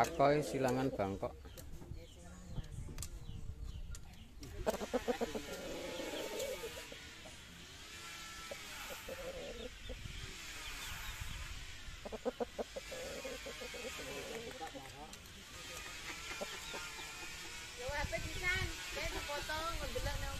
Pakoy silangan Bangkok. Yo apa pisan? Saya dipotong ngedelok nang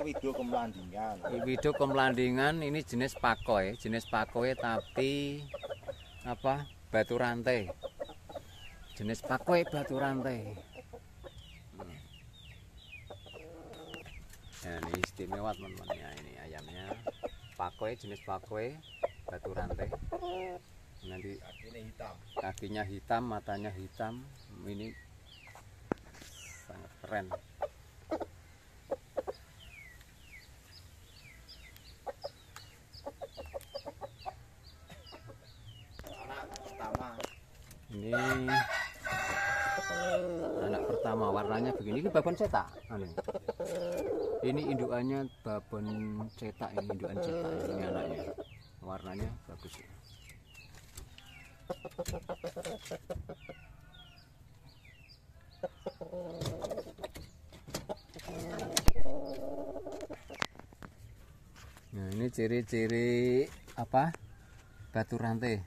Iki video kemlandingan. Ibido kemlandingan ini jenis pakoy, jenis pakoy tapi apa? Batu rantai. Jenis pakoy batu rantai. Hmm. Ya, ini istimewa teman-teman ya ini ayamnya. Pakoy jenis pakoy batu rantai. Nanti Ini hitam. kakinya hitam, matanya hitam. Ini sangat keren. Anak pertama. Ini anak pertama warnanya begini. Ini babon cetak. anu. Ini indukannya babon cetak ini indukan cetak ini anaknya. Warnanya bagus. Nah, ini ciri-ciri apa? Batu rantai.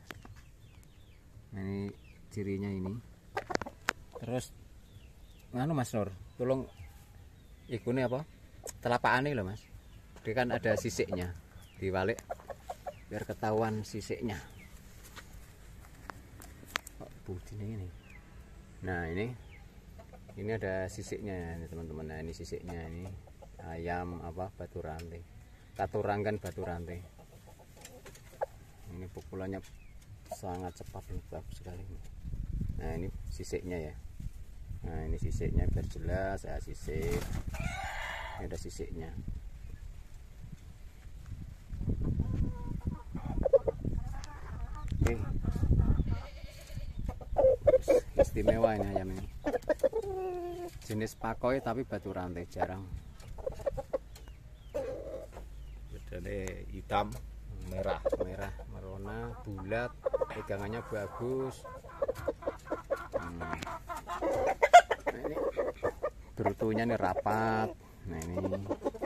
Nah, ini cirinya ini. Terus nganu Mas Nur, tolong ikune apa? Telapakane loh Mas. Dia kan ada sisiknya. Diwalik biar ketahuan sisiknya. Oh, putihnya ini. Nah, ini ini ada sisiknya ini teman-teman. Nah, ini sisiknya ini ayam apa batu rantai. Katurangkan batu rantai. Ini pukulannya sangat cepat ini bagus sekali nah ini sisiknya ya. Nah ini sisiknya biar jelas. Ya sisik. Ini ada sisiknya. Oke istimewa ini ayam ini. Jenis pakoy tapi batu rantai jarang. Bedane hitam, merah. merah merona bulat pegangannya bagus. Nah ini. Nih rapat. Nah ini